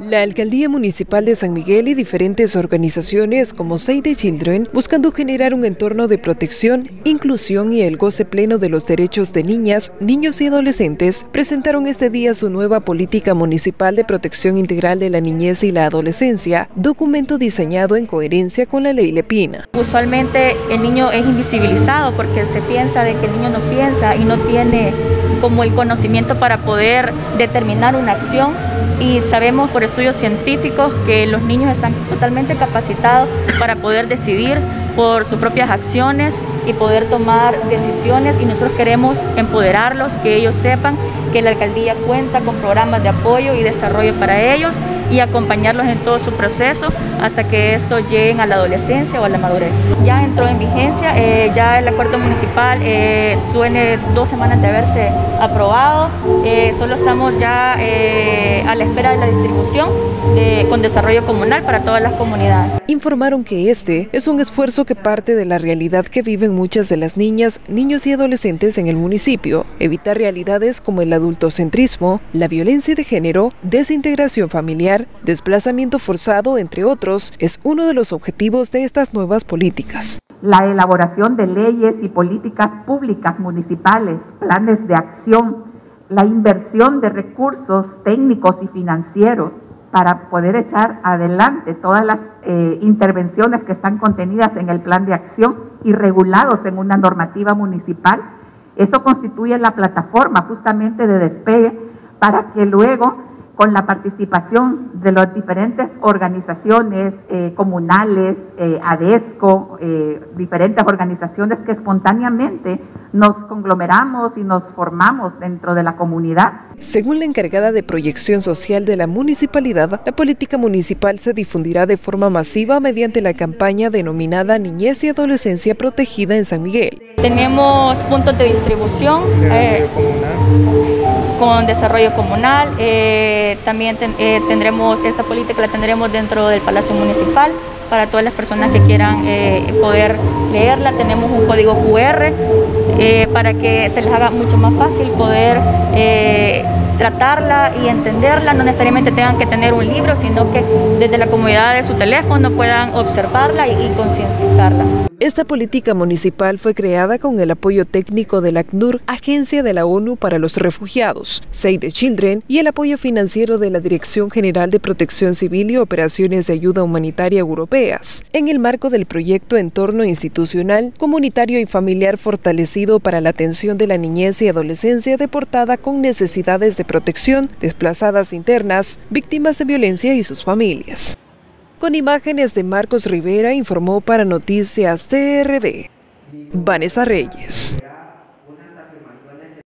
La Alcaldía Municipal de San Miguel y diferentes organizaciones como Save the Children buscando generar un entorno de protección, inclusión y el goce pleno de los derechos de niñas, niños y adolescentes presentaron este día su nueva política municipal de protección integral de la niñez y la adolescencia, documento diseñado en coherencia con la ley Lepina. Usualmente el niño es invisibilizado porque se piensa de que el niño no piensa y no tiene como el conocimiento para poder determinar una acción y sabemos por estudios científicos que los niños están totalmente capacitados para poder decidir por sus propias acciones y poder tomar decisiones y nosotros queremos empoderarlos, que ellos sepan que la alcaldía cuenta con programas de apoyo y desarrollo para ellos y acompañarlos en todo su proceso hasta que esto lleguen a la adolescencia o a la madurez. Ya entró en vigencia, eh, ya el acuerdo municipal eh, tiene dos semanas de haberse aprobado, eh, solo estamos ya eh, a la espera de la distribución de, con desarrollo comunal para todas las comunidades. Informaron que este es un esfuerzo que parte de la realidad que viven muchas de las niñas, niños y adolescentes en el municipio, evitar realidades como el adultocentrismo, la violencia de género, desintegración familiar, desplazamiento forzado, entre otros, es uno de los objetivos de estas nuevas políticas. La elaboración de leyes y políticas públicas municipales, planes de acción, la inversión de recursos técnicos y financieros, para poder echar adelante todas las eh, intervenciones que están contenidas en el plan de acción y regulados en una normativa municipal. Eso constituye la plataforma justamente de despegue para que luego con la participación de las diferentes organizaciones eh, comunales, eh, ADESCO, eh, diferentes organizaciones que espontáneamente nos conglomeramos y nos formamos dentro de la comunidad. Según la encargada de proyección social de la municipalidad, la política municipal se difundirá de forma masiva mediante la campaña denominada Niñez y Adolescencia Protegida en San Miguel. Tenemos puntos de distribución con desarrollo comunal. Eh, también eh, tendremos esta política, la tendremos dentro del Palacio Municipal para todas las personas que quieran eh, poder leerla. Tenemos un código QR para que se les haga mucho más fácil poder tratarla y entenderla. No necesariamente tengan que tener un libro, sino que desde la comodidad de su teléfono puedan observarla y, y concientizarla. Esta política municipal fue creada con el apoyo técnico del ACNUR, Agencia de la ONU para los Refugiados, Save the Children y el apoyo financiero de la Dirección General de Protección Civil y Operaciones de Ayuda Humanitaria Europeas, en el marco del proyecto Entorno Institucional, Comunitario y Familiar Fortalecido para la Atención de la Niñez y Adolescencia Deportada con Necesidades de Protección, Desplazadas Internas, Víctimas de Violencia y sus familias. Con imágenes de Marcos Rivera informó para Noticias TRB, Vanessa Reyes.